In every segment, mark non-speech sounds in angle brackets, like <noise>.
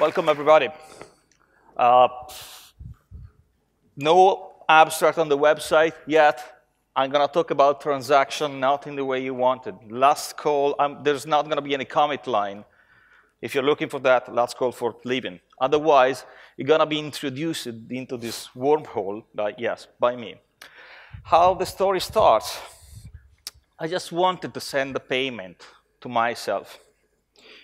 Welcome, everybody. Uh, no abstract on the website yet. I'm going to talk about transaction not in the way you wanted. Last call, um, there's not going to be any commit line. If you're looking for that, last call for leaving. Otherwise, you're going to be introduced into this wormhole by, yes, by me. How the story starts. I just wanted to send a payment to myself.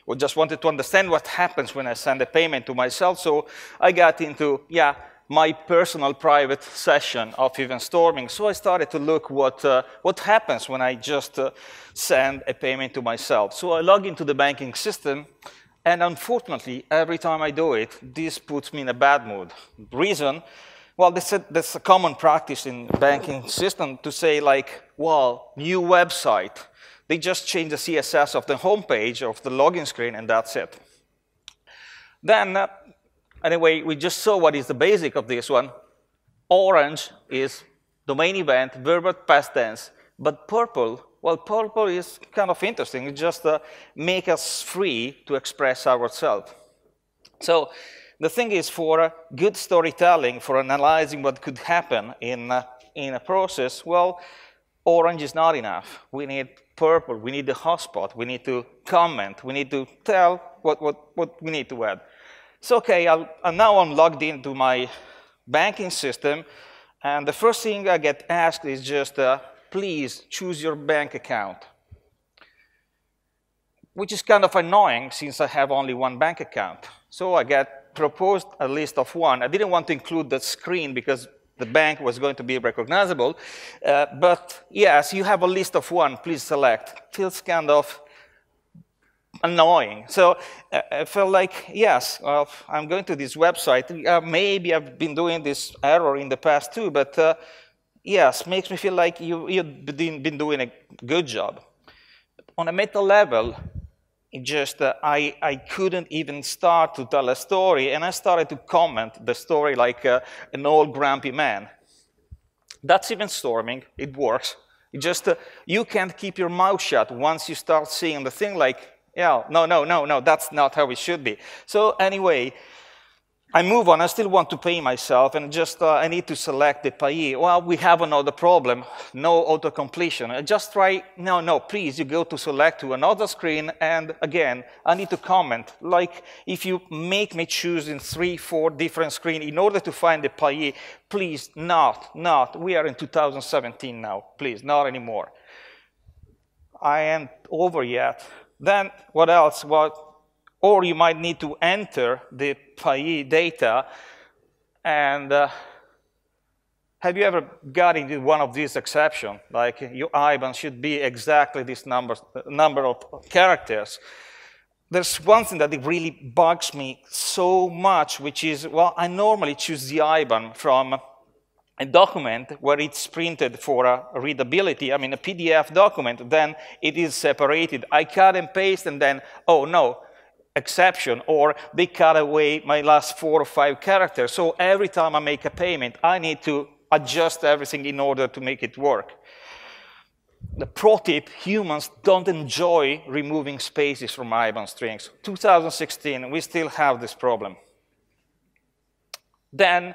Or just wanted to understand what happens when I send a payment to myself. So I got into, yeah, my personal private session of event storming. So I started to look what, uh, what happens when I just uh, send a payment to myself. So I log into the banking system, and unfortunately, every time I do it, this puts me in a bad mood. Reason, well, that's a, that's a common practice in banking system to say like, well, new website. They just change the CSS of the homepage of the login screen, and that's it. Then uh, Anyway, we just saw what is the basic of this one. Orange is domain event, verb past tense. But purple, well, purple is kind of interesting. It just uh, make us free to express ourselves. So the thing is, for uh, good storytelling, for analyzing what could happen in, uh, in a process, well, orange is not enough. We need purple. We need the hotspot. We need to comment. We need to tell what, what, what we need to add. So, okay, I'll, now I'm logged into my banking system, and the first thing I get asked is just, uh, please choose your bank account. Which is kind of annoying since I have only one bank account. So I get proposed a list of one. I didn't want to include the screen because the bank was going to be recognizable. Uh, but yes, you have a list of one, please select. Feels kind of annoying. So uh, I felt like, yes, well, I'm going to this website. Uh, maybe I've been doing this error in the past too, but uh, yes, makes me feel like you, you've been doing a good job. On a meta level, just uh, I, I couldn't even start to tell a story, and I started to comment the story like uh, an old grumpy man. That's event storming. It works. It just uh, you can't keep your mouth shut once you start seeing the thing like yeah, no, no, no, no, that's not how it should be. So anyway, I move on. I still want to pay myself, and just uh, I need to select the payee. Well, we have another problem. No auto-completion. I just try, no, no, please, you go to select to another screen, and again, I need to comment. Like, if you make me choose in three, four different screens in order to find the payee, please, not, not. We are in 2017 now. Please, not anymore. I am over yet. Then what else? What, or you might need to enter the payee data. And uh, have you ever got into one of these exceptions? Like your IBAN should be exactly this number, number of characters. There's one thing that really bugs me so much, which is, well, I normally choose the IBAN from a document where it's printed for a readability, I mean a PDF document, then it is separated. I cut and paste and then, oh no, exception, or they cut away my last four or five characters. So every time I make a payment, I need to adjust everything in order to make it work. The pro tip, humans don't enjoy removing spaces from IBAN strings. 2016, we still have this problem. Then,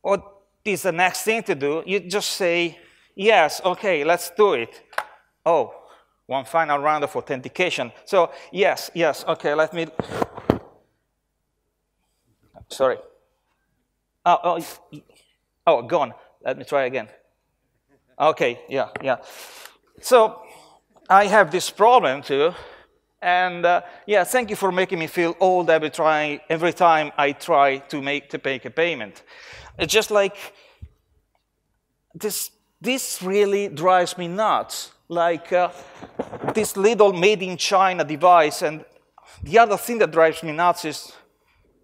what is the next thing to do, you just say, yes, okay, let's do it. Oh, one final round of authentication. So yes, yes, okay, let me, sorry. Oh, oh, oh, gone. Let me try again. Okay, yeah, yeah. So I have this problem too. And uh, yeah, thank you for making me feel old every, try, every time I try to make to make a payment. It's just like this, this really drives me nuts. Like uh, this little made in China device. And the other thing that drives me nuts is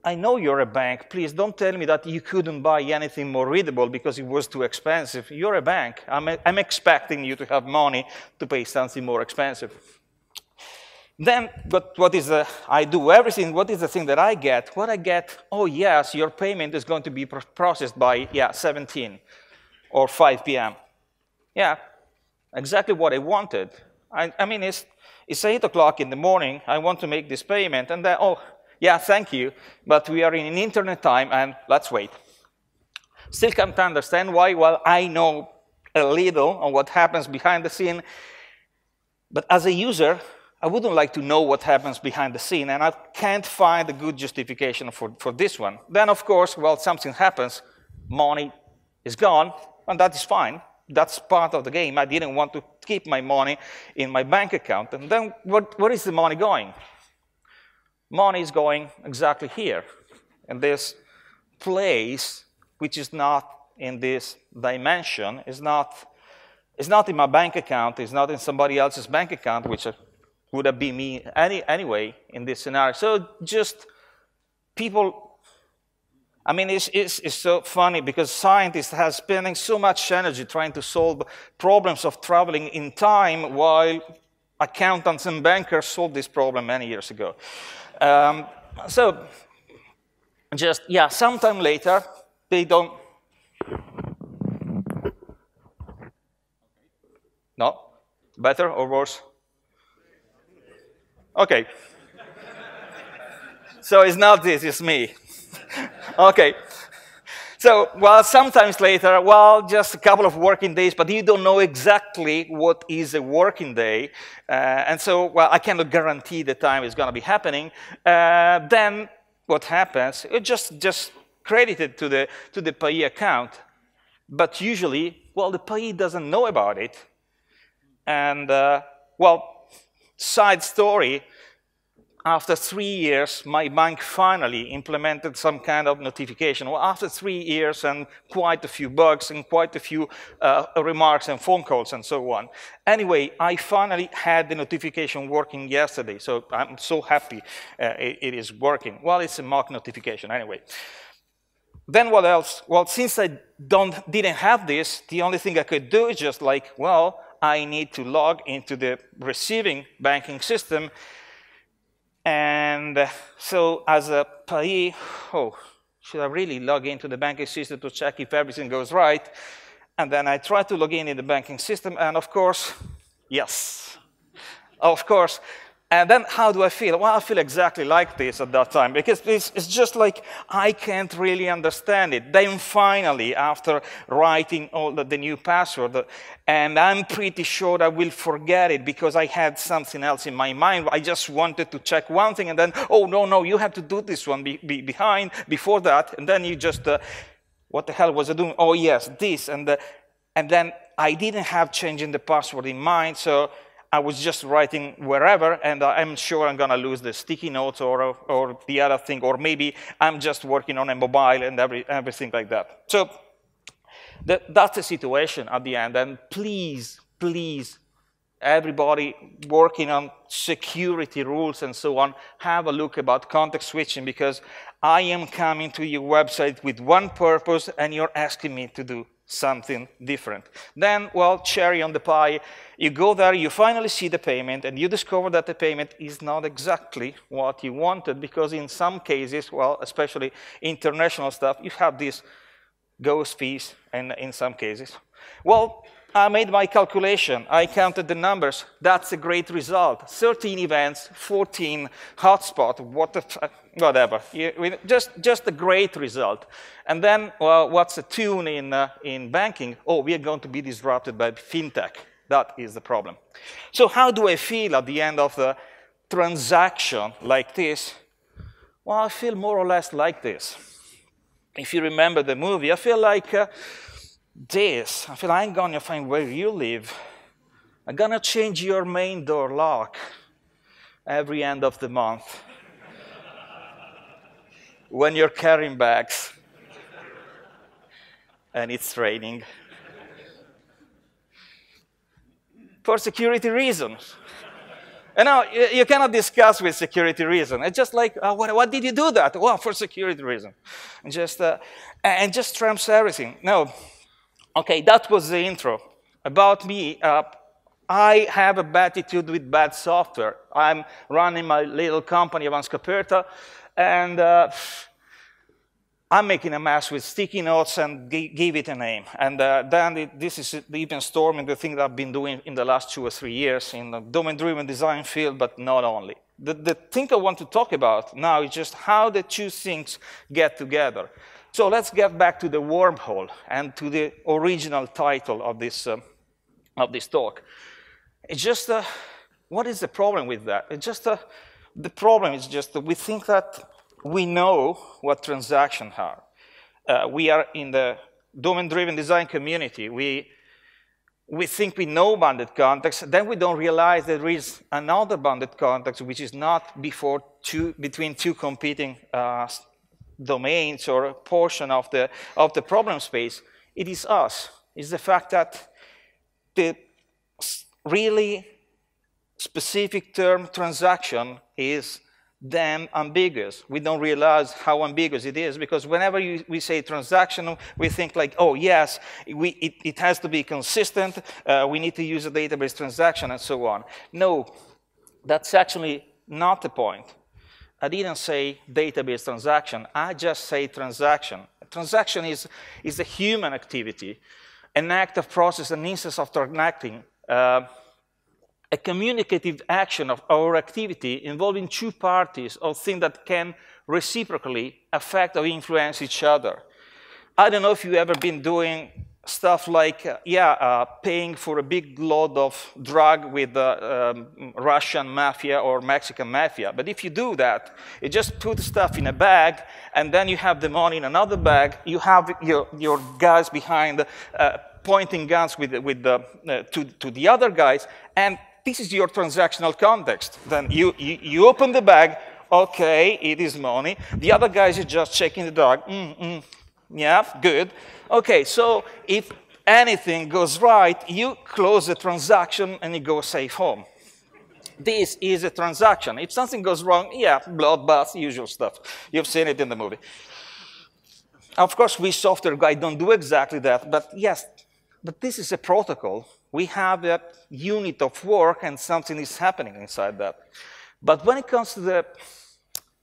I know you're a bank. Please don't tell me that you couldn't buy anything more readable because it was too expensive. You're a bank. I'm, a, I'm expecting you to have money to pay something more expensive. Then, but what is the, I do everything, what is the thing that I get? What I get, oh yes, your payment is going to be processed by, yeah, 17 or 5 p.m. Yeah, exactly what I wanted. I, I mean, it's, it's 8 o'clock in the morning, I want to make this payment, and then, oh, yeah, thank you, but we are in internet time and let's wait. Still can't understand why. Well, I know a little on what happens behind the scene, but as a user, I wouldn't like to know what happens behind the scene, and I can't find a good justification for, for this one. Then, of course, well, something happens, money is gone, and that is fine. That's part of the game. I didn't want to keep my money in my bank account. And then what, where is the money going? Money is going exactly here, in this place, which is not in this dimension, is not, is not in my bank account, is not in somebody else's bank account, which would have been me any, anyway in this scenario. So just people I mean, it's, it's, it's, so funny because scientists have spending so much energy trying to solve problems of traveling in time while accountants and bankers solved this problem many years ago. Um, so just, yeah, sometime later, they don't... No? Better or worse? Okay. so it's not this, it's me. <laughs> okay. So, well, sometimes later, well, just a couple of working days, but you don't know exactly what is a working day. Uh, and so, well, I cannot guarantee the time is going to be happening. Uh, then what happens, it just, just credited to the, to the payee account. But usually, well, the payee doesn't know about it. And, uh, well, side story, after three years, my bank finally implemented some kind of notification. Well, after three years and quite a few bugs and quite a few uh, remarks and phone calls and so on. Anyway, I finally had the notification working yesterday, so I'm so happy uh, it, it is working. Well, it's a mock notification anyway. Then what else? Well, since I don't, didn't have this, the only thing I could do is just like, well, I need to log into the receiving banking system and uh, so as a payee, oh, should I really log into the banking system to check if everything goes right? And then I try to log in in the banking system, and of course, yes. Of course, and then how do I feel? Well, I feel exactly like this at that time because it's, it's, just like I can't really understand it. Then finally, after writing all the, the, new password, and I'm pretty sure I will forget it because I had something else in my mind. I just wanted to check one thing and then, oh, no, no, you have to do this one be, be behind, before that. And then you just, uh, what the hell was I doing? Oh, yes, this. And, uh, and then I didn't have changing the password in mind. So I was just writing wherever, and I'm sure I'm to lose the sticky notes or, or the other thing, or maybe I'm just working on a mobile and every, everything like that. So that, that's the situation at the end. And please, please, everybody working on security rules and so on, have a look about context switching because I am coming to your website with one purpose and you're asking me to do something different. Then, well, cherry on the pie, you go there, you finally see the payment, and you discover that the payment is not exactly what you wanted, because in some cases, well, especially international stuff, you have these ghost fees and in some cases. Well, I made my calculation. I counted the numbers. That's a great result. 13 events, 14 hotspots, what whatever. just, just a great result. And then, well, what's the tune in, uh, in banking? Oh, we are going to be disrupted by fintech. That is the problem. So how do I feel at the end of the transaction like this? Well, I feel more or less like this. If you remember the movie, I feel like... Uh, this. I feel I'm gonna find where you live. I'm gonna change your main door lock every end of the month when you're carrying bags and it's raining. For security reasons. And now you cannot discuss with security reason. It's just like, uh, what, what, did you do that? Well, for security reason. And just, uh, and just trumps everything. No, Okay, that was the intro. About me, uh, I have a bad attitude with bad software. I'm running my little company, Avanscoperta, and uh, I'm making a mess with sticky notes and give it a name. And uh, then it, this is event storming the thing that I've been doing in the last two or three years in the domain-driven design field, but not only. The, the thing I want to talk about now is just how the two things get together. So let's get back to the wormhole and to the original title of this, uh, of this talk. It's just, uh, what is the problem with that? It's just, uh, the problem is just that we think that we know what transactions are. Uh, we are in the domain-driven design community. We, we think we know bounded context, then we don't realize there is another bounded context which is not before two, between two competing uh, domains or a portion of the, of the problem space. It is us. It's the fact that the really specific term transaction is damn ambiguous. We don't realize how ambiguous it is because whenever you, we say transaction, we think like, oh, yes, we, it, it, has to be consistent. Uh, we need to use a database transaction and so on. No, that's actually not the point. I didn't say database transaction. I just say transaction. Transaction is, is a human activity, an act of process, an instance of transacting. Uh, a communicative action of our activity involving two parties or things that can reciprocally affect or influence each other. I don't know if you've ever been doing stuff like, uh, yeah, uh, paying for a big load of drug with the um, Russian mafia or Mexican mafia. But if you do that, you just put stuff in a bag, and then you have the money in another bag. You have your, your guys behind uh, pointing guns with, with the, uh, to, to the other guys, and this is your transactional context. Then you, you, you, open the bag, okay, it is money. The other guys are just checking the dog. Mm, mm, yeah, good. Okay, so if anything goes right, you close the transaction and you go safe home. This is a transaction. If something goes wrong, yeah, bloodbath, usual stuff. You've seen it in the movie. Of course, we software guys don't do exactly that, but yes, but this is a protocol we have a unit of work and something is happening inside that. But when it comes to the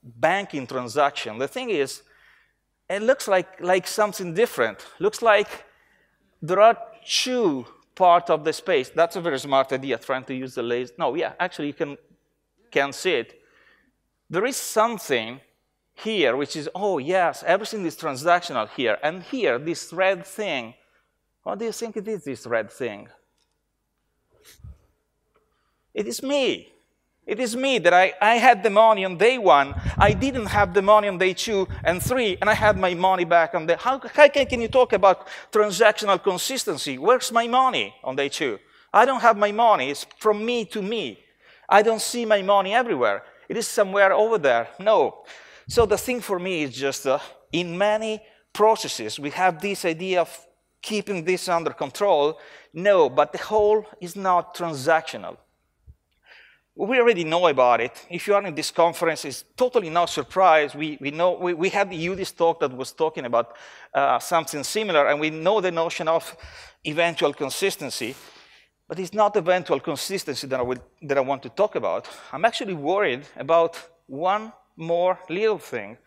banking transaction, the thing is, it looks like, like something different. Looks like there are two part of the space. That's a very smart idea, trying to use the laser. No, yeah, actually you can, can see it. There is something here which is, oh yes, everything is transactional here. And here, this red thing, what do you think it is, this red thing? It is me. It is me that I, I had the money on day one. I didn't have the money on day two and three, and I had my money back on the. How, how can, can you talk about transactional consistency? Where's my money on day two? I don't have my money. It's from me to me. I don't see my money everywhere. It is somewhere over there. No. So the thing for me is just uh, in many processes, we have this idea of keeping this under control. No, but the whole is not transactional. We already know about it. If you are in this conference, it's totally no surprise. We, we, know, we, we had the Udi's talk that was talking about uh, something similar, and we know the notion of eventual consistency. But it's not eventual consistency that I, would, that I want to talk about. I'm actually worried about one more little thing,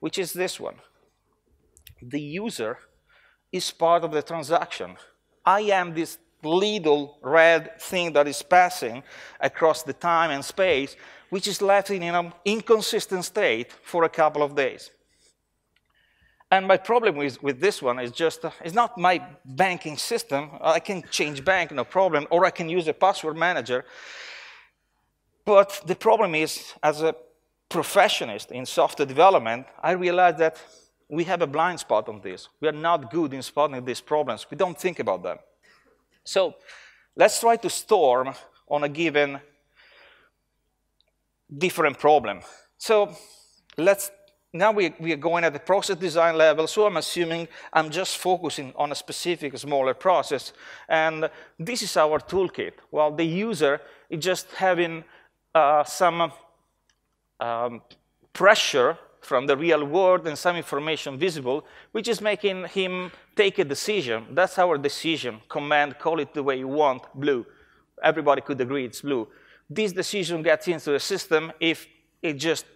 which is this one. The user is part of the transaction. I am this little red thing that is passing across the time and space, which is left in an inconsistent state for a couple of days. And my problem with, with this one is just, uh, it's not my banking system. I can change bank, no problem, or I can use a password manager. But the problem is, as a professionist in software development, I realized that we have a blind spot on this. We are not good in spotting these problems. We don't think about them. So let's try to storm on a given different problem. So let's now we, we are going at the process design level, so I'm assuming I'm just focusing on a specific smaller process. And this is our toolkit. While the user is just having uh, some um, pressure from the real world and some information visible, which is making him take a decision. That's our decision. Command, call it the way you want, blue. Everybody could agree it's blue. This decision gets into the system. If it just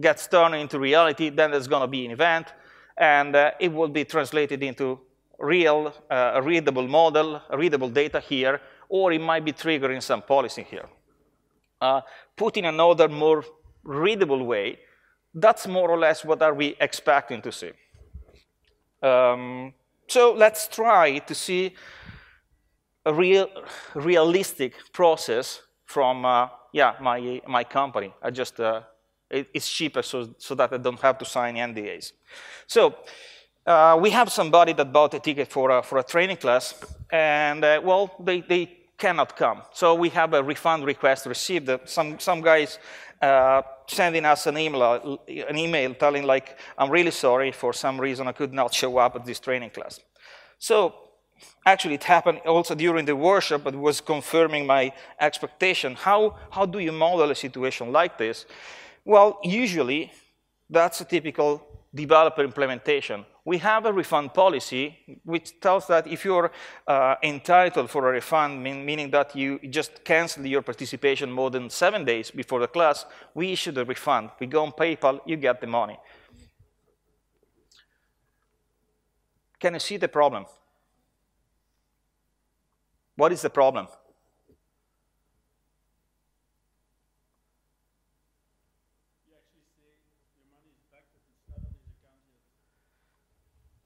gets turned into reality, then there's going to be an event, and uh, it will be translated into real, uh, readable model, readable data here, or it might be triggering some policy here. uh, put in another more readable way, that's more or less what are we expecting to see. Um, so let's try to see a real, realistic process from uh, yeah my my company. I just uh, it, it's cheaper so so that I don't have to sign NDAs. So uh, we have somebody that bought a ticket for a, for a training class, and uh, well they they cannot come. So we have a refund request received. Some some guys uh, sending us an email, an email telling like, I'm really sorry, for some reason I could not show up at this training class. So actually it happened also during the workshop, but was confirming my expectation. How, how do you model a situation like this? Well, usually that's a typical developer implementation we have a refund policy which tells that if you're uh, entitled for a refund, mean, meaning that you just cancel your participation more than seven days before the class, we issue the refund. We go on PayPal, you get the money. Can you see the problem? What is the problem?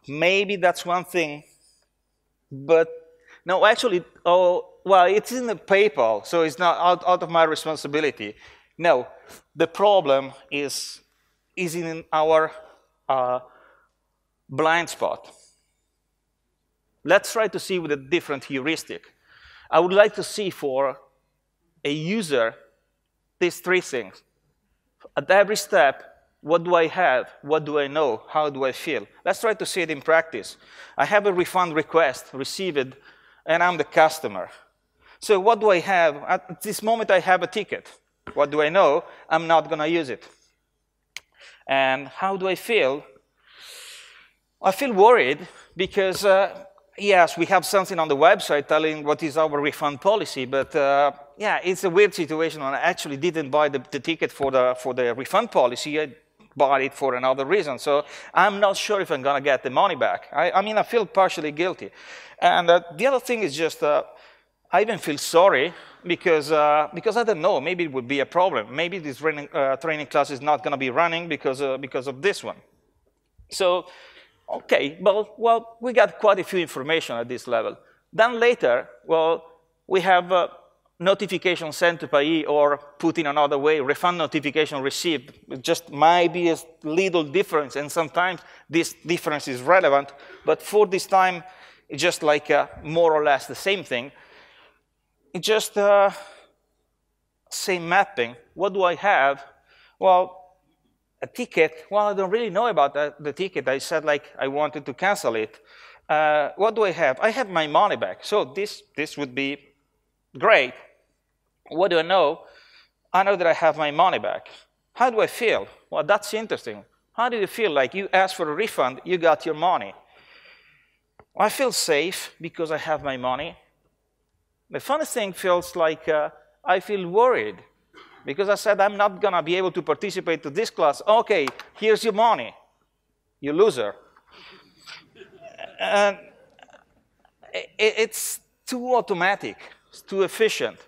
Maybe that's one thing, but no, actually, oh, well, it's in the PayPal, so it's not out, out of my responsibility. No, the problem is, is in our uh, blind spot. Let's try to see with a different heuristic. I would like to see for a user these three things. At every step, what do I have? What do I know? How do I feel? Let's try to see it in practice. I have a refund request, received, and I'm the customer. So what do I have? At this moment, I have a ticket. What do I know? I'm not going to use it. And how do I feel? I feel worried because, uh, yes, we have something on the website telling what is our refund policy, but uh, yeah, it's a weird situation. I actually didn't buy the, the, ticket for the, for the refund policy. I bought it for another reason. So I'm not sure if I'm going to get the money back. I, I, mean, I feel partially guilty. And uh, the other thing is just, uh, I even feel sorry because, uh, because I don't know, maybe it would be a problem. Maybe this training, uh, training class is not going to be running because, uh, because of this one. So, okay, well, well, we got quite a few information at this level. Then later, well, we have uh, notification sent to payee or put in another way, refund notification received. It just might be a little difference, and sometimes this difference is relevant, but for this time, it's just like uh, more or less the same thing. It's just uh, same mapping. What do I have? Well, a ticket. Well, I don't really know about that, the ticket. I said like I wanted to cancel it. Uh, what do I have? I have my money back. So this, this would be great. What do I know? I know that I have my money back. How do I feel? Well, that's interesting. How do you feel like you asked for a refund, you got your money? I feel safe because I have my money. The funny thing feels like uh, I feel worried because I said I'm not going to be able to participate to this class. Okay, here's your money, you loser. and it's too automatic, it's too efficient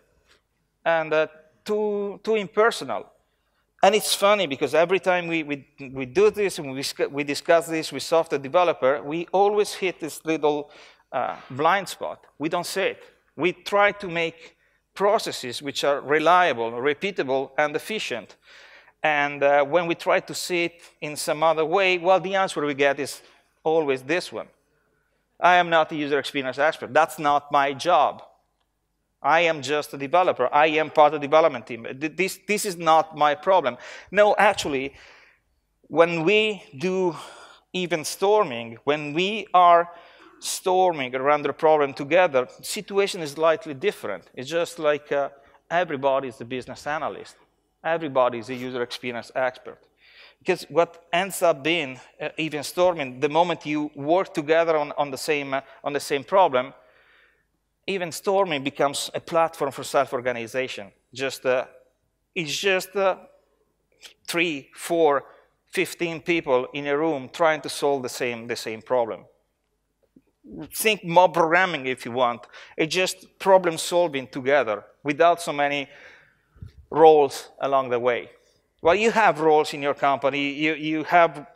and uh, too, too impersonal. And it's funny because every time we, we, we do this and we, we discuss this with software developer, we always hit this little uh, blind spot. We don't say it. We try to make processes which are reliable, repeatable, and efficient. And uh, when we try to see it in some other way, well, the answer we get is always this one. I am not a user experience expert. That's not my job. I am just a developer. I am part of the development team. This, this is not my problem. No, actually, when we do event storming, when we are storming around the problem together, situation is slightly different. It's just like uh, everybody is a business analyst. Everybody is a user experience expert. Because what ends up being uh, event storming, the moment you work together on, on, the, same, uh, on the same problem, event storming becomes a platform for self-organization. Just uh, it's just uh, three, four, 15 people in a room trying to solve the same, the same problem. Think mob programming if you want. It's just problem solving together without so many roles along the way. Well, you have roles in your company, you, you have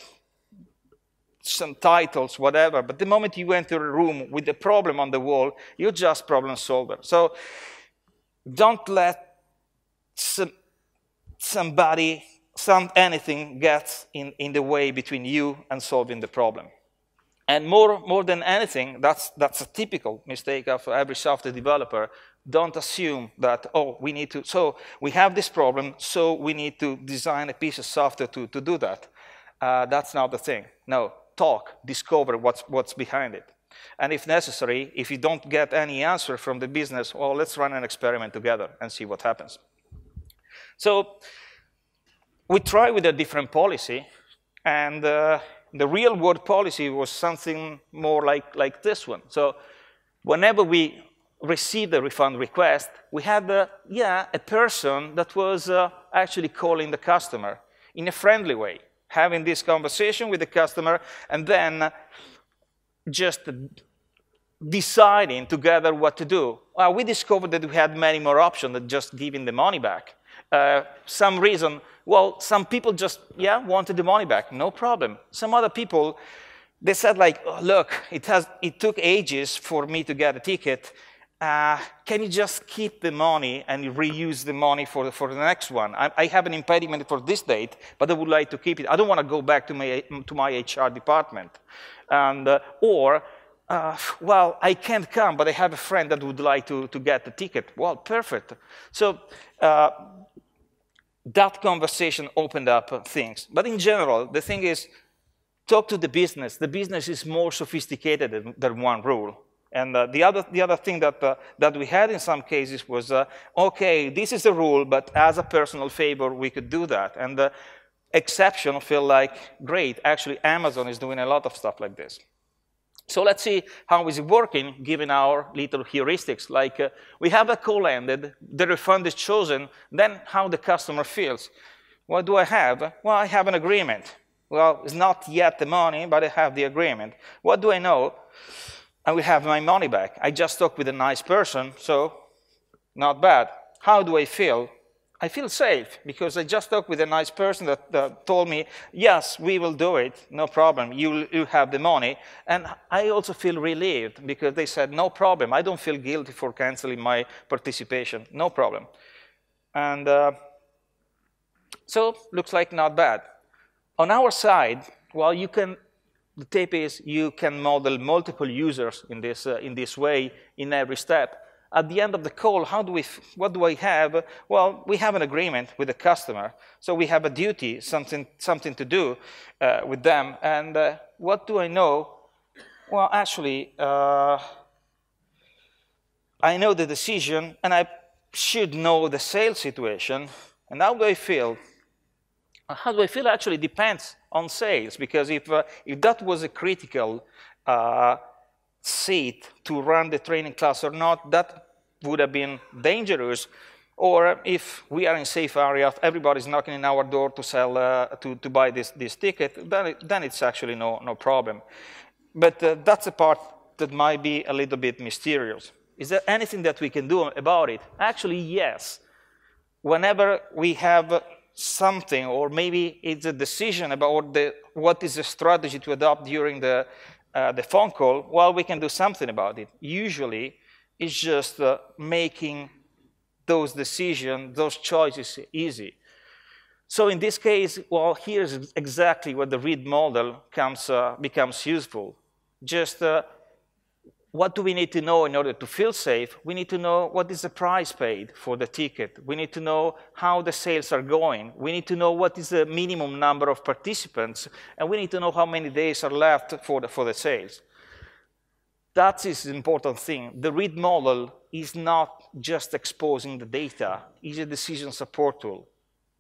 some titles, whatever, but the moment you enter a room with a problem on the wall, you're just problem solver. So don't let some, somebody, some anything get in, in the way between you and solving the problem. And more, more than anything, that's, that's a typical mistake of every software developer. Don't assume that, oh, we need to, so we have this problem, so we need to design a piece of software to, to do that. Uh, that's not the thing. No, talk, discover what's, what's behind it. And if necessary, if you don't get any answer from the business, well, let's run an experiment together and see what happens. So we try with a different policy, and uh, the real world policy was something more like, like this one. So whenever we received a refund request, we had, uh, yeah, a person that was uh, actually calling the customer in a friendly way, having this conversation with the customer, and then just deciding together what to do. Well, we discovered that we had many more options than just giving the money back. Uh, some reason, well, some people just, yeah, wanted the money back, no problem. Some other people, they said like, oh, look, it, has, it took ages for me to get a ticket. Uh, can you just keep the money and reuse the money for, for the next one? I, I, have an impediment for this date, but I would like to keep it. I don't want to go back to my, to my HR department. And, uh, or, uh, well, I can't come, but I have a friend that would like to, to get the ticket. Well, perfect. So uh, that conversation opened up things. But in general, the thing is, talk to the business. The business is more sophisticated than, than one rule. And uh, the, other, the other thing that, uh, that we had in some cases was, uh, okay, this is the rule, but as a personal favor, we could do that. And the exception feel like, great, actually Amazon is doing a lot of stuff like this. So let's see how is it working given our little heuristics. Like uh, we have a call ended, the refund is chosen, then how the customer feels. What do I have? Well, I have an agreement. Well, it's not yet the money, but I have the agreement. What do I know? I will have my money back. I just talked with a nice person, so not bad. How do I feel? I feel safe because I just talked with a nice person that, that told me, yes, we will do it, no problem, you, you have the money. And I also feel relieved because they said, no problem, I don't feel guilty for canceling my participation, no problem. And uh, so, looks like not bad. On our side, well, you can the tip is you can model multiple users in this, uh, in this way in every step. At the end of the call, how do we, what do I have? Well, we have an agreement with the customer. So we have a duty, something, something to do uh, with them. And uh, what do I know? Well, actually, uh, I know the decision and I should know the sales situation. And how do I feel? How do I feel actually depends on sales because if, uh, if that was a critical uh, seat to run the training class or not, that would have been dangerous. Or if we are in safe area, everybody's knocking in our door to sell, uh, to, to buy this, this ticket, then, it, then it's actually no, no problem. But uh, that's a part that might be a little bit mysterious. Is there anything that we can do about it? Actually, yes. Whenever we have something, or maybe it's a decision about the, what is the strategy to adopt during the, uh, the phone call, well, we can do something about it. Usually, it's just uh, making those decisions, those choices easy. So in this case, well, here's exactly where the read model comes, uh, becomes useful. Just uh, what do we need to know in order to feel safe? We need to know what is the price paid for the ticket. We need to know how the sales are going. We need to know what is the minimum number of participants. And we need to know how many days are left for the, for the sales. That is the important thing. The read model is not just exposing the data. It's a decision support tool.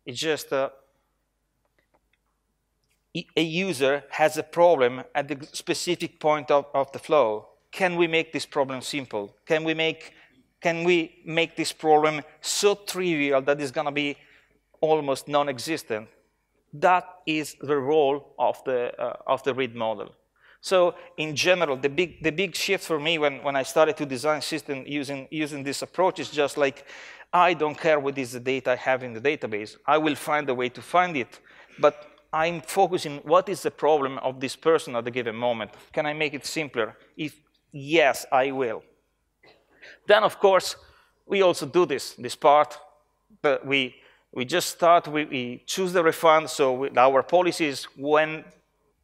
It's just a, a user has a problem at the specific point of, of the flow can we make this problem simple? Can we make, can we make this problem so trivial that it's going to be almost non-existent? That is the role of the, uh, of the read model. So in general, the big, the big shift for me when, when I started to design system using, using this approach is just like, I don't care what is the data I have in the database. I will find a way to find it. But I'm focusing what is the problem of this person at a given moment. Can I make it simpler? If yes, I will. Then, of course, we also do this, this part. But we, we just start, we, we choose the refund. So our policy is when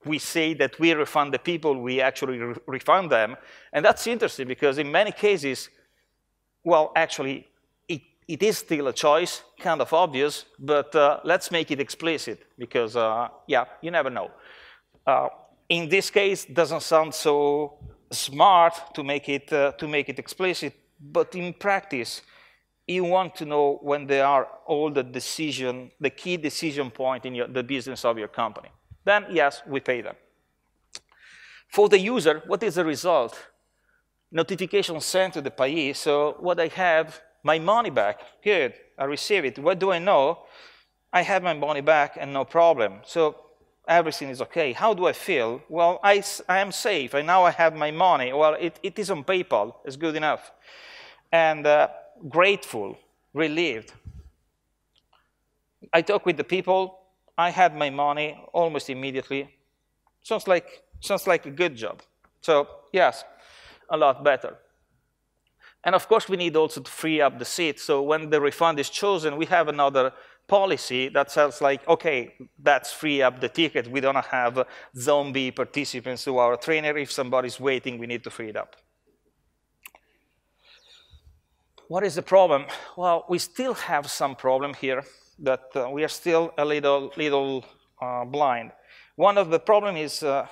we say that we refund the people, we actually re refund them. And that's interesting because in many cases, well, actually, it, it is still a choice, kind of obvious, but uh, let's make it explicit because, uh, yeah, you never know. Uh, in this case, doesn't sound so smart to make it, uh, to make it explicit, but in practice, you want to know when they are all the decision, the key decision point in your, the business of your company. Then, yes, we pay them. For the user, what is the result? Notification sent to the payee. So what I have, my money back. Good, I receive it. What do I know? I have my money back and no problem. So everything is okay. How do I feel? Well, I, I am safe. And now I have my money. Well, it, it is on PayPal. It's good enough. And uh, grateful, relieved. I talk with the people. I had my money almost immediately. Sounds like, sounds like a good job. So yes, a lot better. And of course, we need also to free up the seat. So when the refund is chosen, we have another policy that says like, okay, that's free up the ticket. We don't have zombie participants to our trainer. If somebody's waiting, we need to free it up. What is the problem? Well, we still have some problem here that uh, we are still a little, little uh, blind. One of the problem is uh,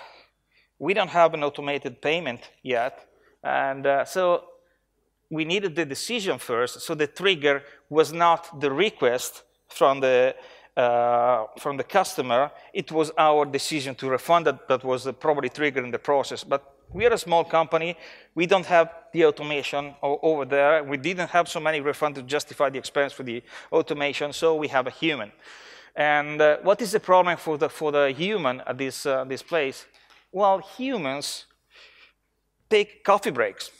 we don't have an automated payment yet. And uh, so we needed the decision first. So the trigger was not the request from the, uh, from the customer. It was our decision to refund that that was probably triggering the process. But we are a small company. We don't have the automation over there. We didn't have so many refunds to justify the expense for the automation, so we have a human. And uh, what is the problem for the, for the human at this, uh, this place? Well, humans take coffee breaks.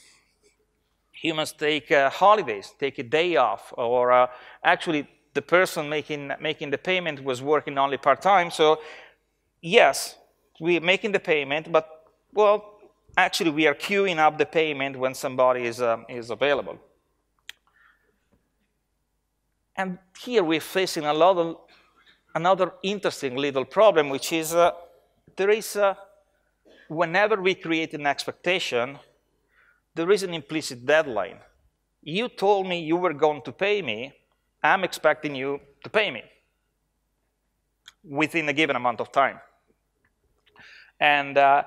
Humans take uh, holidays, take a day off, or uh, actually the person making, making the payment was working only part-time. So yes, we're making the payment, but well, actually we are queuing up the payment when somebody is, um, is available. And here we're facing a lot of, another interesting little problem, which is uh, there is, a, whenever we create an expectation, there is an implicit deadline. You told me you were going to pay me, I'm expecting you to pay me within a given amount of time. And uh,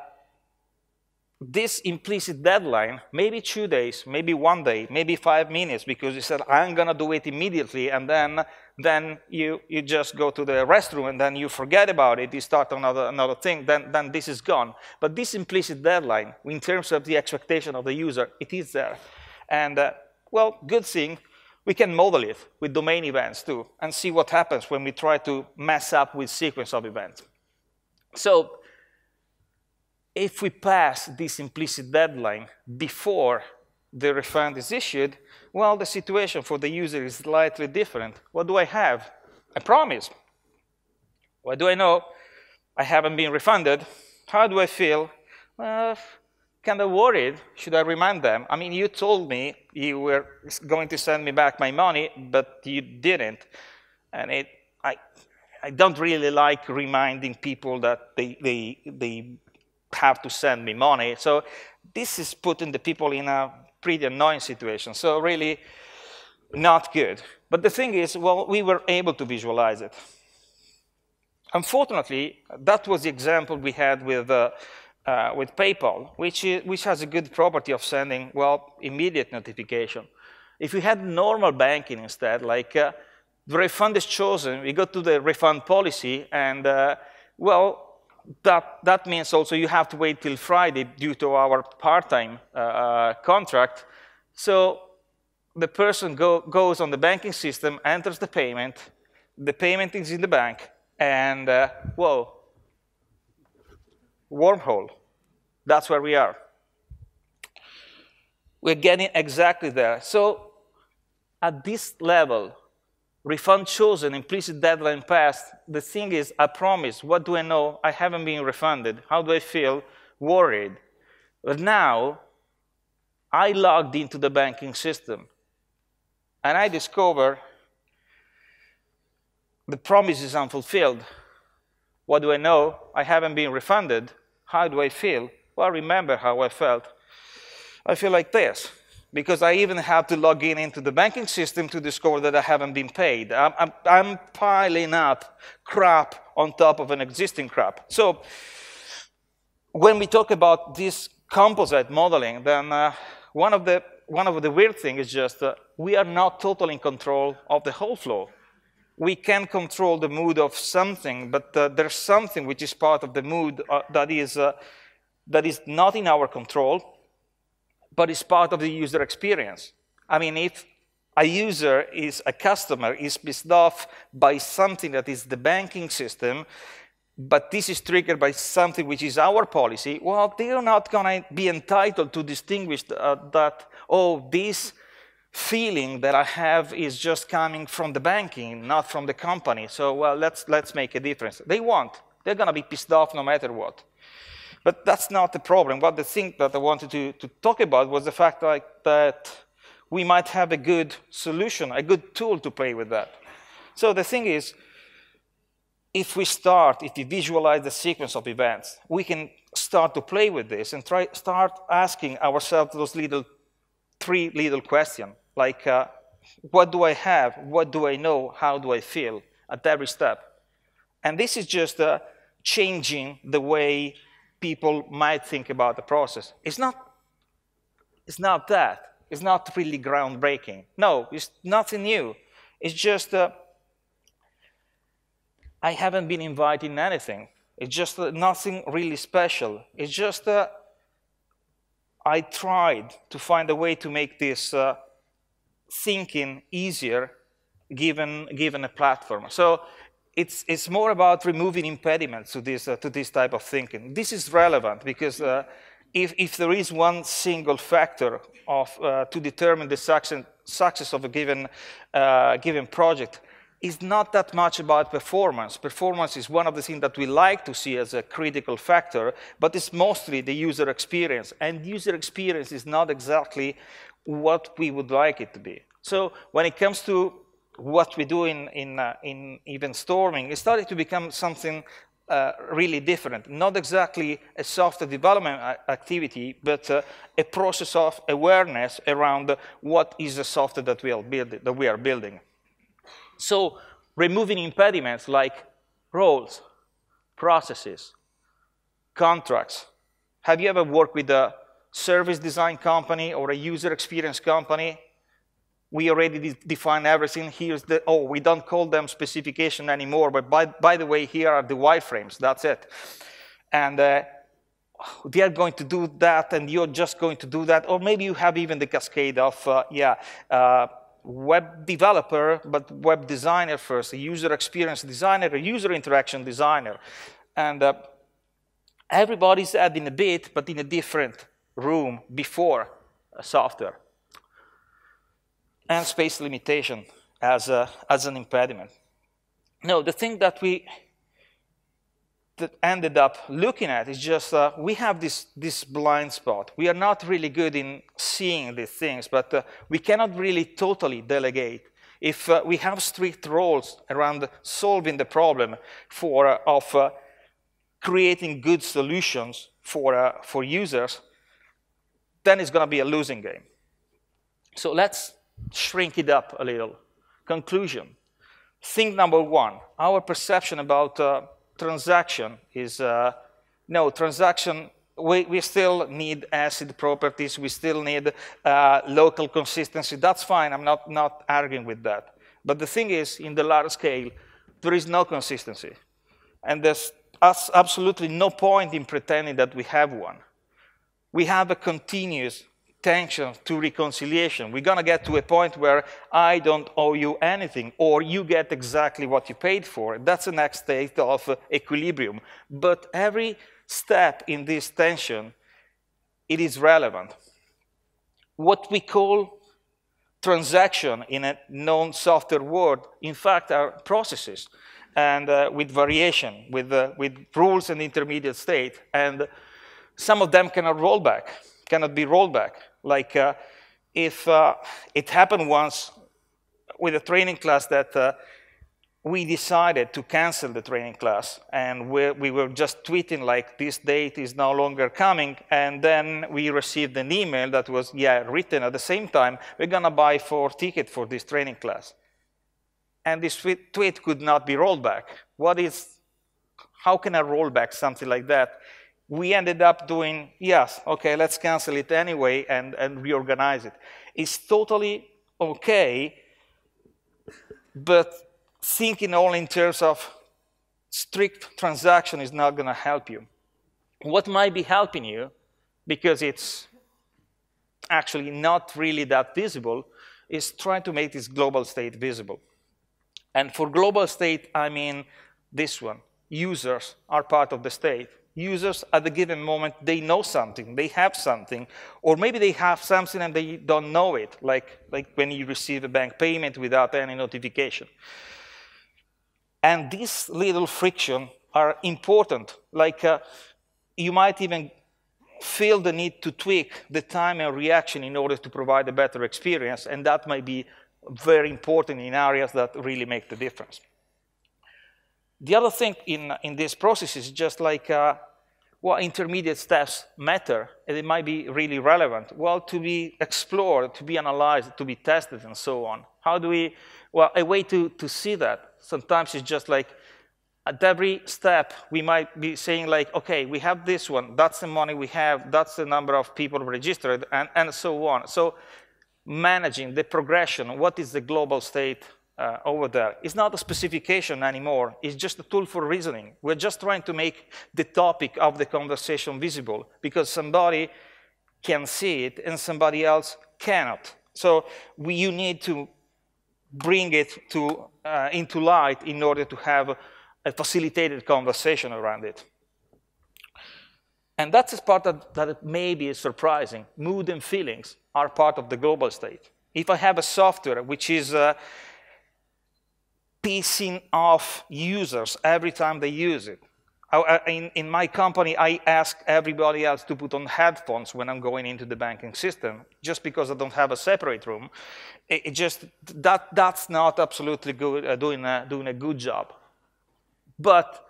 this implicit deadline, maybe two days, maybe one day, maybe five minutes, because you said, I'm going to do it immediately, and then, then you, you just go to the restroom, and then you forget about it, you start another, another thing, then, then this is gone. But this implicit deadline, in terms of the expectation of the user, it is there. And, uh, well, good thing, we can model it with domain events, too, and see what happens when we try to mess up with sequence of events. So if we pass this implicit deadline before the refund is issued, well, the situation for the user is slightly different. What do I have? A promise. What do I know? I haven't been refunded. How do I feel? Well, kind of worried. Should I remind them? I mean, you told me you were going to send me back my money, but you didn't. And it, I, I don't really like reminding people that they, they, they have to send me money. So this is putting the people in a pretty annoying situation. So really not good. But the thing is, well, we were able to visualize it. Unfortunately, that was the example we had with, uh, uh, with PayPal, which, is, which has a good property of sending, well, immediate notification. If we had normal banking instead, like uh, the refund is chosen, we go to the refund policy, and, uh, well, that, that means also you have to wait till Friday due to our part-time uh, uh, contract. So the person go, goes on the banking system, enters the payment, the payment is in the bank, and uh, whoa, wormhole. That's where we are. We're getting exactly there. So at this level, refund chosen, implicit deadline passed, the thing is, I promise, what do I know? I haven't been refunded. How do I feel? Worried. But now, I logged into the banking system and I discover the promise is unfulfilled. What do I know? I haven't been refunded. How do I feel? Well, remember how I felt. I feel like this because I even have to log in into the banking system to discover that I haven't been paid. I'm, I'm, I'm piling up crap on top of an existing crap. So when we talk about this composite modeling, then uh, one of the one of the weird things is just uh, we are not totally in control of the whole flow we can control the mood of something, but uh, there's something which is part of the mood uh, that, is, uh, that is not in our control, but is part of the user experience. I mean, if a user is a customer is pissed off by something that is the banking system, but this is triggered by something which is our policy, well, they're not going to be entitled to distinguish uh, that, oh, this feeling that I have is just coming from the banking, not from the company. So, well, let's, let's make a difference. They won't. They're going to be pissed off no matter what. But that's not the problem. What the thing that I wanted to, to talk about was the fact like, that we might have a good solution, a good tool to play with that. So the thing is, if we start, if we visualize the sequence of events, we can start to play with this and try, start asking ourselves those little, three little questions like uh, what do I have, what do I know, how do I feel at every step. And this is just uh, changing the way people might think about the process. It's not, it's not that. It's not really groundbreaking. No, it's nothing new. It's just uh, I haven't been invited in anything. It's just uh, nothing really special. It's just uh, I tried to find a way to make this uh, thinking easier given, given a platform. So it's, it's more about removing impediments to this, uh, to this type of thinking. This is relevant because uh, if, if there is one single factor of, uh, to determine the success, success of a given, uh, given project, it's not that much about performance. Performance is one of the things that we like to see as a critical factor, but it's mostly the user experience. And user experience is not exactly what we would like it to be. So when it comes to what we do in, in, uh, in event storming, it started to become something uh, really different. Not exactly a software development activity, but uh, a process of awareness around what is the software that we are, build, that we are building. So removing impediments like roles, processes, contracts. Have you ever worked with a service design company or a user experience company, we already de define everything. Here's the, oh, we don't call them specification anymore, but by, by the way, here are the wireframes, that's it. And uh, they are going to do that, and you're just going to do that. Or maybe you have even the cascade of, uh, yeah, uh, web developer, but web designer first, a user experience designer, a user interaction designer. And uh, everybody's adding a bit, but in a different room before software. And space limitation as, a, as an impediment. No, the thing that we that ended up looking at is just uh, we have this, this blind spot. We are not really good in seeing these things, but uh, we cannot really totally delegate. If uh, we have strict roles around solving the problem for, uh, of uh, creating good solutions for, uh, for users, then it's going to be a losing game. So let's shrink it up a little. Conclusion. Thing number one, our perception about uh, transaction is, uh, no, transaction, we, we still need ACID properties, we still need uh, local consistency. That's fine, I'm not, not arguing with that. But the thing is, in the large scale, there is no consistency. And there's absolutely no point in pretending that we have one we have a continuous tension to reconciliation. We're going to get to a point where I don't owe you anything, or you get exactly what you paid for. That's the next state of uh, equilibrium. But every step in this tension it is relevant. What we call transaction in a non-software world, in fact, are processes and uh, with variation, with, uh, with rules and intermediate state. And some of them cannot roll back, cannot be rolled back. Like uh, if uh, it happened once with a training class that uh, we decided to cancel the training class and we, we, were just tweeting like this date is no longer coming. And then we received an email that was yeah written at the same time we're to buy four tickets for this training class. And this tweet could not be rolled back. What is how can i roll back something like that we ended up doing yes okay let's cancel it anyway and, and reorganize it it's totally okay but thinking only in terms of strict transaction is not going to help you. What might be helping you, because it's actually not really that visible, is trying to make this global state visible. And for global state, I mean this one. Users are part of the state. Users at the given moment, they know something, they have something, or maybe they have something and they don't know it, like, like when you receive a bank payment without any notification. And these little friction are important. Like uh, you might even feel the need to tweak the time and reaction in order to provide a better experience, and that might be very important in areas that really make the difference. The other thing in, in this process is just like uh, what intermediate steps matter, and it might be really relevant. Well, to be explored, to be analyzed, to be tested, and so on. How do we, well, a way to, to see that Sometimes it's just like at every step, we might be saying like, okay, we have this one, that's the money we have, that's the number of people registered, and, and so on. So managing the progression, what is the global state uh, over there? It's not a specification anymore, it's just a tool for reasoning. We're just trying to make the topic of the conversation visible because somebody can see it and somebody else cannot. So we, you need to bring it to, uh, into light in order to have a facilitated conversation around it. And that's a part that, that maybe is surprising. Mood and feelings are part of the global state. If I have a software which is uh, piecing off users every time they use it, in, in, my company, I ask everybody else to put on headphones when I'm going into the banking system, just because I don't have a separate room. It, it just that that's not absolutely good, uh, doing a, doing a good job. But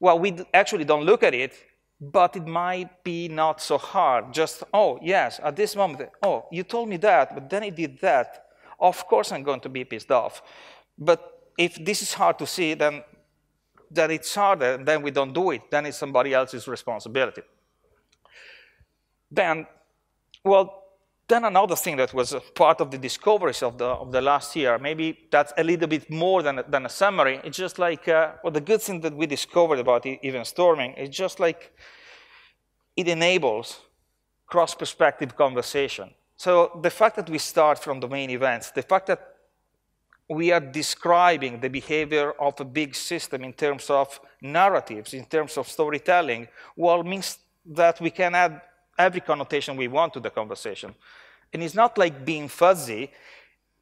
well, we actually don't look at it, but it might be not so hard. Just oh yes, at this moment, oh you told me that, but then he did that. Of course, I'm going to be pissed off. But if this is hard to see, then that it's harder, then we don't do it. Then it's somebody else's responsibility. Then, well, then another thing that was part of the discoveries of the, of the last year, maybe that's a little bit more than, than a summary. It's just like, uh, well, the good thing that we discovered about event storming is just like it enables cross-perspective conversation. So the fact that we start from domain events, the fact that we are describing the behavior of a big system in terms of narratives, in terms of storytelling, well, means that we can add every connotation we want to the conversation. And it's not like being fuzzy,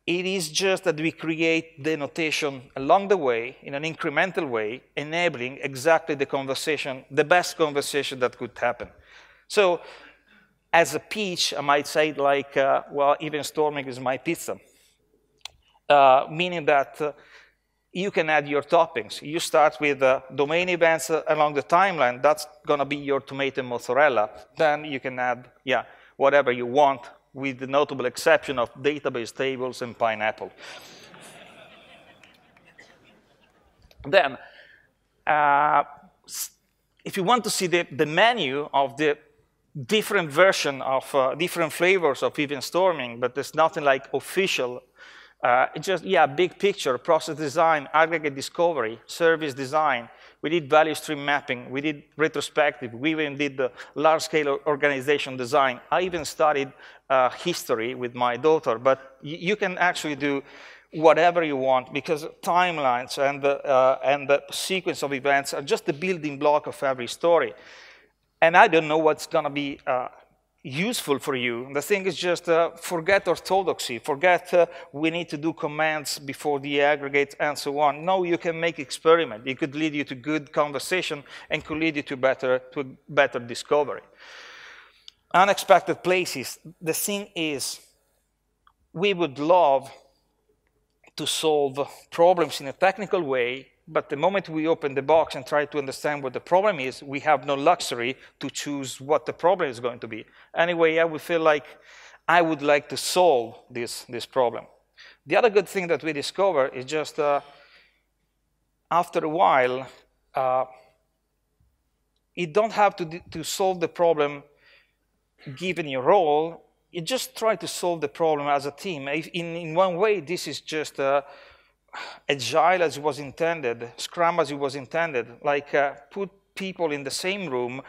it is just that we create the notation along the way in an incremental way, enabling exactly the conversation, the best conversation that could happen. So as a peach, I might say like, uh, well, event storming is my pizza. Uh, meaning that uh, you can add your toppings. You start with uh, domain events uh, along the timeline. That's going to be your tomato mozzarella. Then you can add, yeah, whatever you want, with the notable exception of database tables and pineapple. then, uh, if you want to see the, the menu of the different version of different flavors of event storming, but there's nothing like official uh, just, yeah, big picture, process design, aggregate discovery, service design. We did value stream mapping. We did retrospective. We even did the large-scale organization design. I even studied uh, history with my daughter. But you can actually do whatever you want because timelines and the, uh, and the sequence of events are just the building block of every story. And I don't know what's going to be uh, useful for you. The thing is just uh, forget orthodoxy, forget uh, we need to do commands before the aggregate and so on. No, you can make experiment. It could lead you to good conversation and could lead you to better, to better discovery. Unexpected places. The thing is, we would love to solve problems in a technical way but the moment we open the box and try to understand what the problem is, we have no luxury to choose what the problem is going to be. Anyway, I would feel like I would like to solve this, this problem. The other good thing that we discover is just uh, after a while, uh, you don't have to, to solve the problem given your role. You just try to solve the problem as a team. In, in one way, this is just uh, agile as it was intended, Scrum as it was intended, like uh, put people in the same room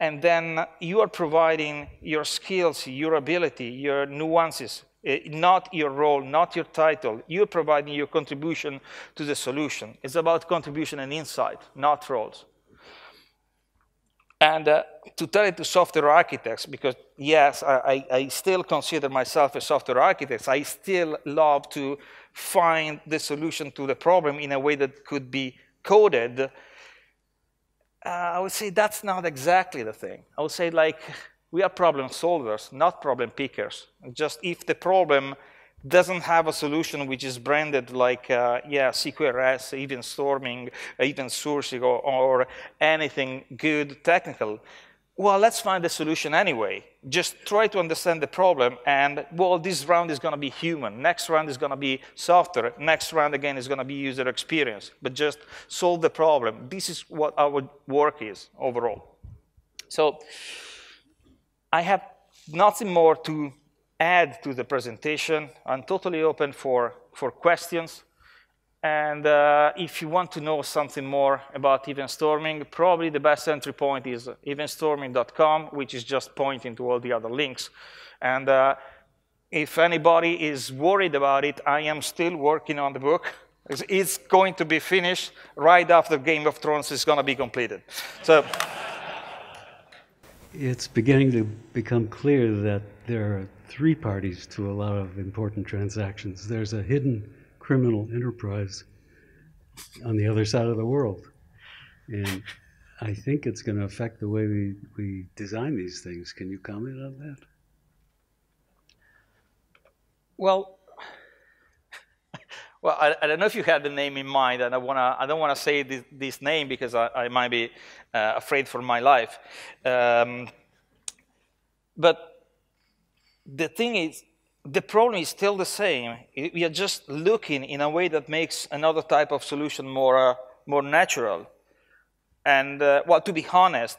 and then you are providing your skills, your ability, your nuances, uh, not your role, not your title. You're providing your contribution to the solution. It's about contribution and insight, not roles. And uh, to tell it to software architects, because yes, I, I, still consider myself a software architect, I still love to find the solution to the problem in a way that could be coded. Uh, I would say that's not exactly the thing. I would say like, we are problem solvers, not problem pickers. Just if the problem doesn't have a solution which is branded like, uh, yeah, CQRS, event storming, event sourcing, or, or anything good technical. Well, let's find a solution anyway. Just try to understand the problem, and well, this round is going to be human. Next round is going to be software. Next round again is going to be user experience. But just solve the problem. This is what our work is overall. So I have nothing more to add to the presentation. I'm totally open for, for questions. And uh, if you want to know something more about event storming, probably the best entry point is eventstorming.com, which is just pointing to all the other links. And uh, if anybody is worried about it, I am still working on the book. It's going to be finished right after Game of Thrones is going to be completed. So it's beginning to become clear that there are three parties to a lot of important transactions. There's a hidden criminal enterprise on the other side of the world. And I think it's going to affect the way we, we design these things. Can you comment on that? Well, <laughs> well, I, I, don't know if you had the name in mind, and I wanna I don't want to say this, this, name because I, I might be uh, afraid for my life. Um, but the thing is, the problem is still the same. We are just looking in a way that makes another type of solution more, uh, more natural. And, uh, well, to be honest,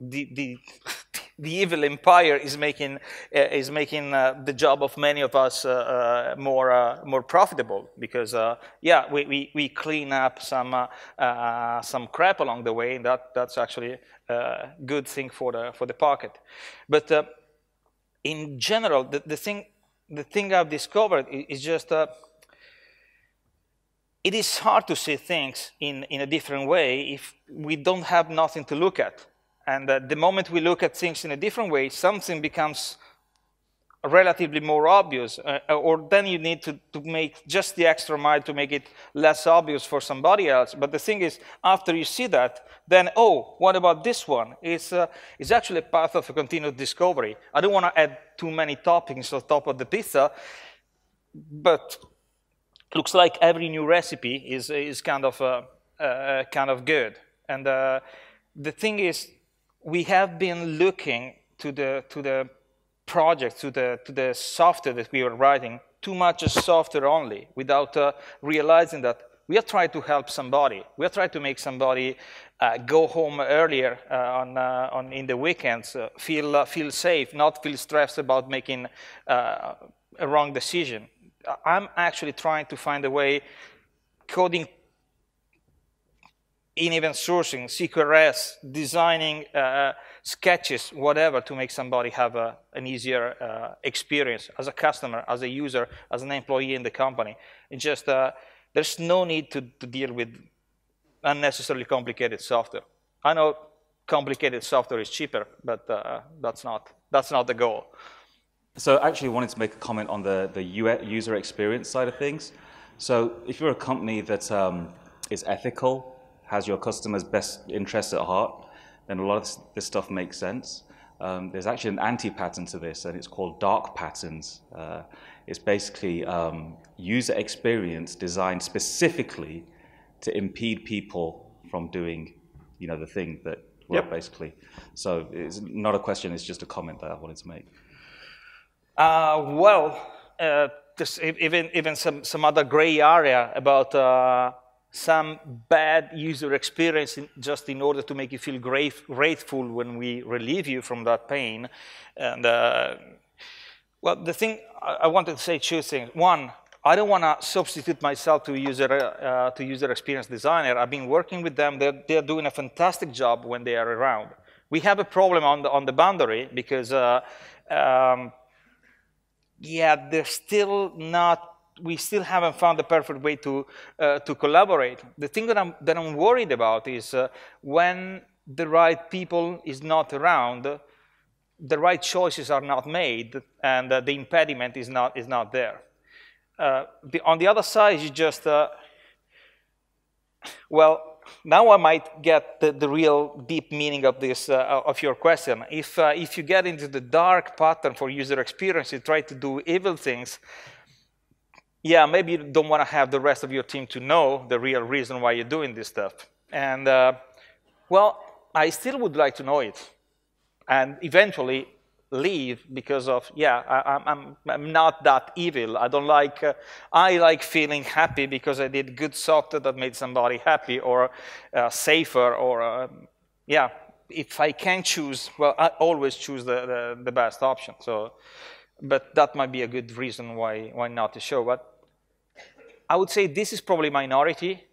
the, the, <laughs> the evil empire is making, uh, is making uh, the job of many of us uh, uh, more, more profitable because, yeah, we, we, we, clean up some, some crap along the way, and that, that's actually a good thing for the, for the pocket. But in general, the, the, thing, the thing I've discovered is just uh, it is hard to see things in, in a different way if we don't have nothing to look at. And uh, the moment we look at things in a different way, something becomes relatively more obvious, uh, or then you need to, to make just the extra mile to make it less obvious for somebody else. But the thing is, after you see that, then, oh, what about this one? It's, uh, it's actually a path of a continued discovery. I don't want to add too many toppings on top of the pizza, but looks like every new recipe is, is kind, of, uh, uh kind of good. And uh, the thing is, we have been looking to the, to the project, to the, to the software that we were writing, too much software only, without uh, realizing that we are trying to help somebody. We are trying to make somebody uh, go home earlier uh, on, uh, on, in the weekends, uh, feel, uh, feel safe, not feel stressed about making a wrong decision. I'm actually trying to find a way coding in event sourcing, CQRS, designing sketches, whatever, to make somebody have a, an easier uh, experience as a customer, as a user, as an employee in the company. It's just, uh, there's no need to, to deal with unnecessarily complicated software. I know complicated software is cheaper, but uh, that's not That's not the goal. So I actually wanted to make a comment on the, the user experience side of things. So if you're a company that um, is ethical, has your customers' best interests at heart, then a lot of this, stuff makes sense. Um, there's actually an anti-pattern to this, and it's called dark patterns. Uh, it's basically um, user experience designed specifically to impede people from doing, you know, the thing that well, yep. basically. So it's not a question; it's just a comment that I wanted to make. Uh, well, uh, even even some some other gray area about uh, some bad user experience in, just in order to make you feel grateful when we relieve you from that pain. And uh, well, the thing I wanted to say two things. One, I don't want to substitute myself to user uh, to user experience designer. I've been working with them. They're, they're doing a fantastic job when they are around. We have a problem on the on the boundary because. Uh, um, yeah, they're still not we still haven't found the perfect way to, uh, to collaborate. The thing that I'm, that I'm worried about is uh, when the right people is not around, the right choices are not made, and uh, the impediment is not, is not there. Uh, the, on the other side, you just, uh, well, now I might get the, the, real deep meaning of this uh, of your question. If if you get into the dark pattern for user experience, you try to do evil things. Yeah, maybe you don't want to have the rest of your team to know the real reason why you're doing this stuff. And uh, well, I still would like to know it, and eventually leave because of yeah I, am I'm, I'm not that evil i don't like uh, i like feeling happy because i did good software that made somebody happy or uh, safer or uh, yeah if i can choose well i always choose the, the, the, best option so but that might be a good reason why why not to show but i would say this is probably minority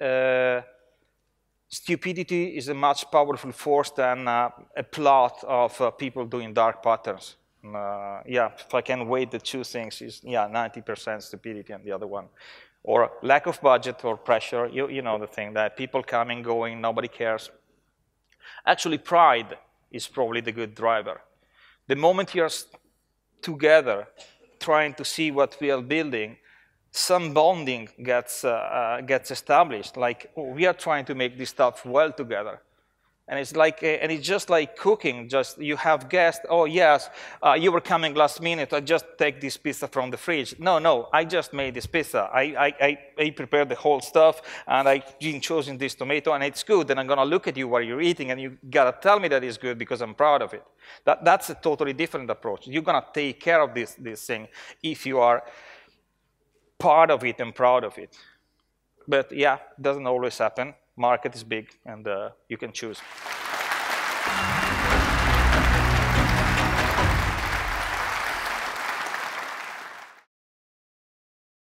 uh, stupidity is a much powerful force than uh, a plot of uh, people doing dark patterns. Uh, yeah, if I can weight the two things, is yeah, 90% stupidity and the other one. Or lack of budget or pressure, you, you know the thing, that people coming, going, nobody cares. Actually, pride is probably the good driver. The moment you're together trying to see what we are building, some bonding gets, uh, uh, gets established. Like, oh, we are trying to make this stuff well together. And it's like, uh, and it's just like cooking. Just you have guests. Oh yes, uh, you were coming last minute. I just take this pizza from the fridge. No, no, I just made this pizza. I, I, I, prepared the whole stuff, and I choosing this tomato, and it's good. And I'm gonna look at you while you're eating, and you gotta tell me that it's good because I'm proud of it. That, that's a totally different approach. You're gonna take care of this this thing if you are part of it and proud of it. But yeah, doesn't always happen market is big and uh, you can choose.